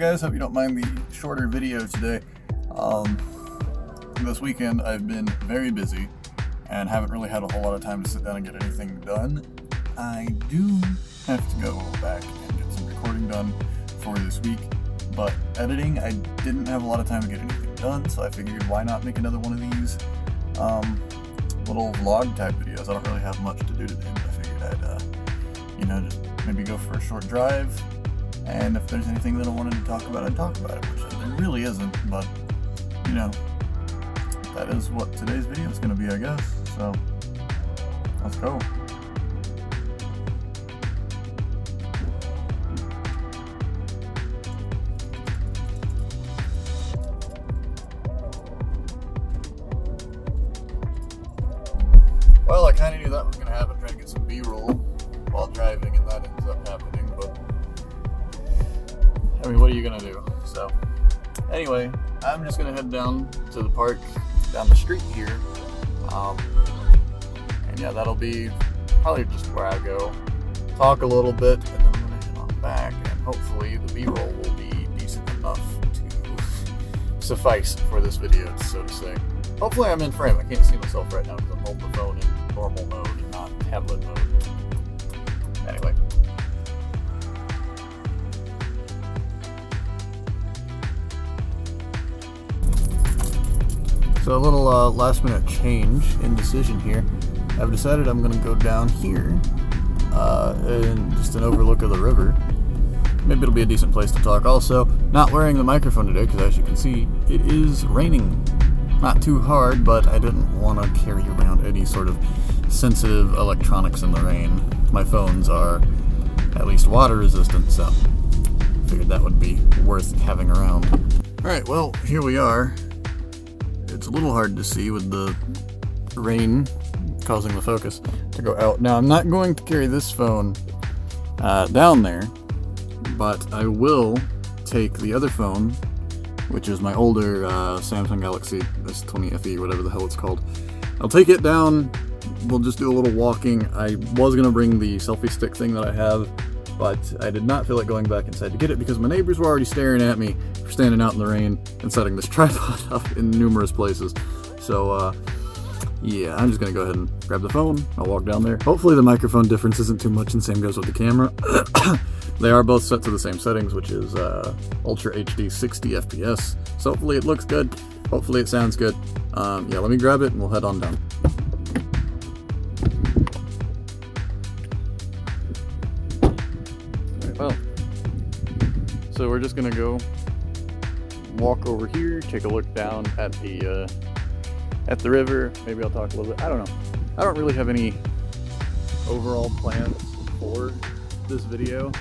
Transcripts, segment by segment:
guys, hope you don't mind the shorter video today. Um, this weekend I've been very busy and haven't really had a whole lot of time to sit down and get anything done. I do have to go back and get some recording done for this week, but editing, I didn't have a lot of time to get anything done, so I figured why not make another one of these um, little vlog type videos. I don't really have much to do today, but I figured I'd, uh, you know, just maybe go for a short drive, and if there's anything that I wanted to talk about, I'd talk about it, which there really isn't, but, you know, that is what today's video is going to be, I guess. So, let's go. What are you to do? So, anyway, I'm just to head down to the park down the street here. Um, and yeah, that'll be probably just where I go. Talk a little bit, and then I'm to head on back, and hopefully the B-roll will be decent enough to suffice for this video, so to say. Hopefully I'm in frame. I can't see myself right now because I'm holding the phone in normal mode and not tablet mode. Anyway. So a little uh, last minute change in decision here. I've decided I'm going to go down here uh, and just an overlook of the river. Maybe it'll be a decent place to talk. Also, not wearing the microphone today because as you can see, it is raining. Not too hard, but I didn't want to carry around any sort of sensitive electronics in the rain. My phones are at least water resistant, so figured that would be worth having around. Alright, well, here we are. It's a little hard to see with the rain causing the focus to go out. Now, I'm not going to carry this phone uh, down there, but I will take the other phone, which is my older uh, Samsung Galaxy S20 FE, whatever the hell it's called. I'll take it down, we'll just do a little walking. I was going to bring the selfie stick thing that I have, but I did not feel like going back inside to get it because my neighbors were already staring at me for standing out in the rain and setting this tripod up in numerous places. So, uh, yeah, I'm just to go ahead and grab the phone. I'll walk down there. Hopefully the microphone difference isn't too much and same goes with the camera. they are both set to the same settings, which is uh, Ultra HD 60 FPS. So hopefully it looks good. Hopefully it sounds good. Um, yeah, let me grab it and we'll head on down. So we're just gonna go walk over here, take a look down at the uh, at the river. Maybe I'll talk a little bit. I don't know. I don't really have any overall plans for this video.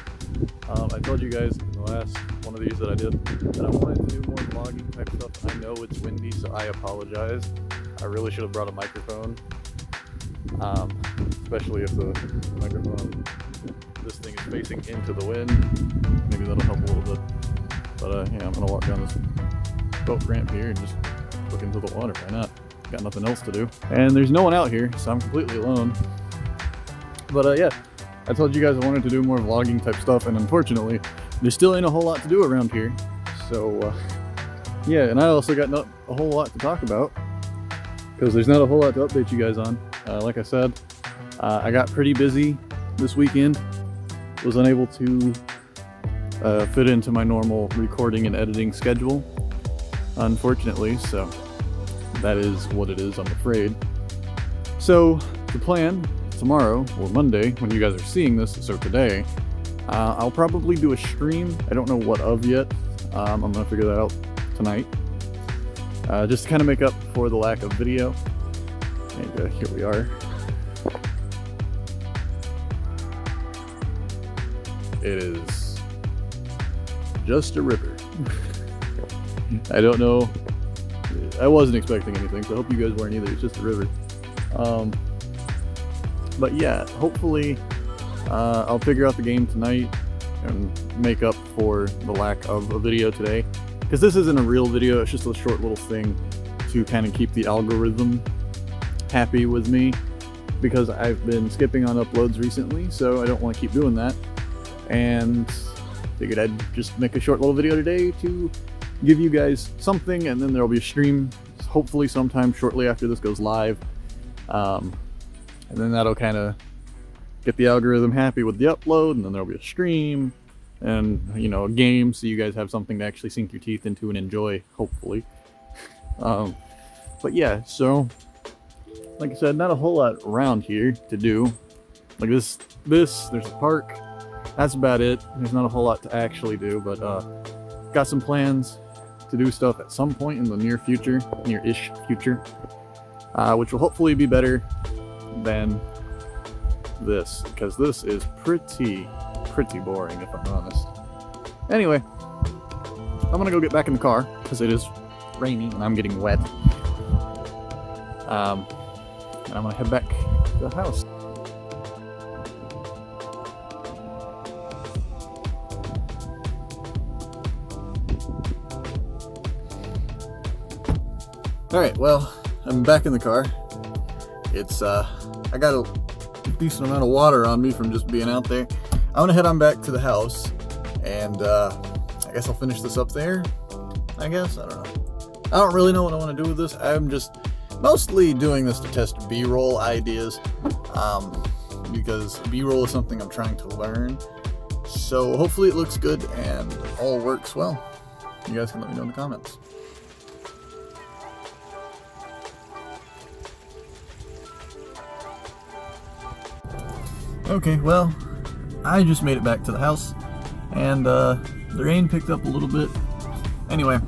Um, I told you guys in the last one of these that I did that I wanted to do more vlogging type stuff. I know it's windy, so I apologize. I really should have brought a microphone, um, especially if the microphone, this thing is facing into the wind. Maybe that'll help a little bit. But uh, yeah, I'm gonna walk down this boat ramp here and just look into the water. Why not? Got nothing else to do. And there's no one out here, so I'm completely alone. But uh, yeah, I told you guys I wanted to do more vlogging type stuff, and unfortunately, there still ain't a whole lot to do around here. So uh, yeah, and I also got not a whole lot to talk about because there's not a whole lot to update you guys on. Uh, like I said, uh, I got pretty busy this weekend. Was unable to uh, fit into my normal recording and editing schedule, unfortunately. So that is what it is, I'm afraid. So the plan tomorrow or Monday, when you guys are seeing this, so today, uh, I'll probably do a stream. I don't know what of yet. Um, I'm gonna figure that out tonight. Uh, just to kind of make up for the lack of video. And uh, here we are. It is just a river. I don't know. I wasn't expecting anything, so I hope you guys weren't either. It's just a river. Um, but yeah, hopefully uh, I'll figure out the game tonight and make up for the lack of a video today. Because this isn't a real video, it's just a short little thing to kind of keep the algorithm happy with me. Because I've been skipping on uploads recently, so I don't want to keep doing that. And figured I'd just make a short little video today to give you guys something, and then there'll be a stream, hopefully sometime shortly after this goes live. Um, and then that'll kind of get the algorithm happy with the upload, and then there'll be a stream, and, you know, a game, so you guys have something to actually sink your teeth into and enjoy, hopefully. um, but yeah, so, like I said, not a whole lot around here to do. Like this, this, there's a park, that's about it. There's not a whole lot to actually do, but uh, got some plans to do stuff at some point in the near future, near-ish future, uh, which will hopefully be better than this, because this is pretty, pretty boring, if I'm honest. Anyway, I'm gonna go get back in the car, because it is raining and I'm getting wet. Um, and I'm gonna head back to the house. Alright, well, I'm back in the car. It's, uh, I got a decent amount of water on me from just being out there. I'm gonna head on back to the house, and, uh, I guess I'll finish this up there. I guess, I don't know. I don't really know what I want to do with this. I'm just mostly doing this to test B-roll ideas, um, because B-roll is something I'm trying to learn. So hopefully it looks good and all works well. You guys can let me know in the comments. Okay, well, I just made it back to the house, and uh, the rain picked up a little bit. Anyway,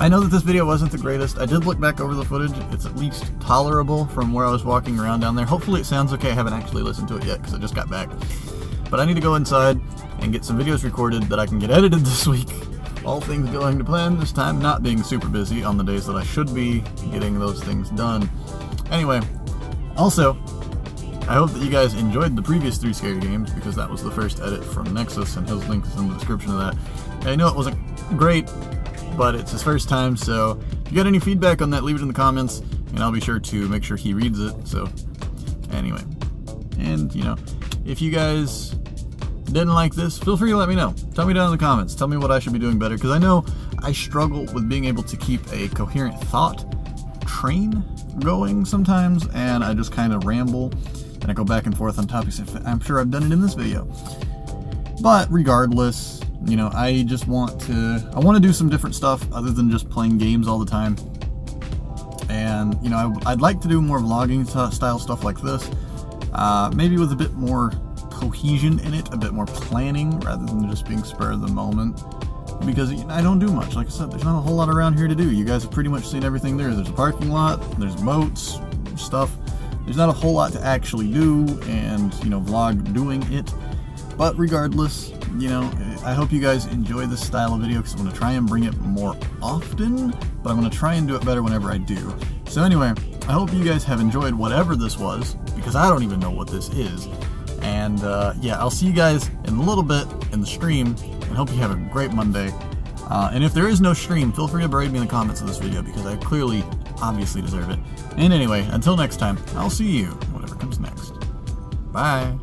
I know that this video wasn't the greatest. I did look back over the footage. It's at least tolerable from where I was walking around down there. Hopefully it sounds okay. I haven't actually listened to it yet because I just got back. But I need to go inside and get some videos recorded that I can get edited this week. All things going to plan this time, not being super busy on the days that I should be getting those things done. Anyway, also, I hope that you guys enjoyed the previous three scary games because that was the first edit from Nexus and his link is in the description of that. And I know it wasn't great, but it's his first time, so if you got any feedback on that, leave it in the comments, and I'll be sure to make sure he reads it, so anyway. And, you know, if you guys didn't like this, feel free to let me know. Tell me down in the comments. Tell me what I should be doing better, because I know I struggle with being able to keep a coherent thought train going sometimes, and I just kind of ramble and I go back and forth on topics. I'm sure I've done it in this video. But regardless, you know, I just want to, I want to do some different stuff other than just playing games all the time. And, you know, I, would like to do more vlogging style stuff like this. Uh, maybe with a bit more cohesion in it, a bit more planning rather than just being spur of the moment. Because I don't do much. Like I said, there's not a whole lot around here to do. You guys have pretty much seen everything there. There's a parking lot, there's boats, stuff there's not a whole lot to actually do and, you know, vlog doing it. But regardless, you know, I hope you guys enjoy this style of video because I'm going to try and bring it more often, but I'm going to try and do it better whenever I do. So anyway, I hope you guys have enjoyed whatever this was, because I don't even know what this is. And uh, yeah, I'll see you guys in a little bit in the stream, and hope you have a great Monday. Uh, and if there is no stream, feel free to berate me in the comments of this video, because I clearly obviously deserve it. And anyway, until next time, I'll see you, whatever comes next. Bye.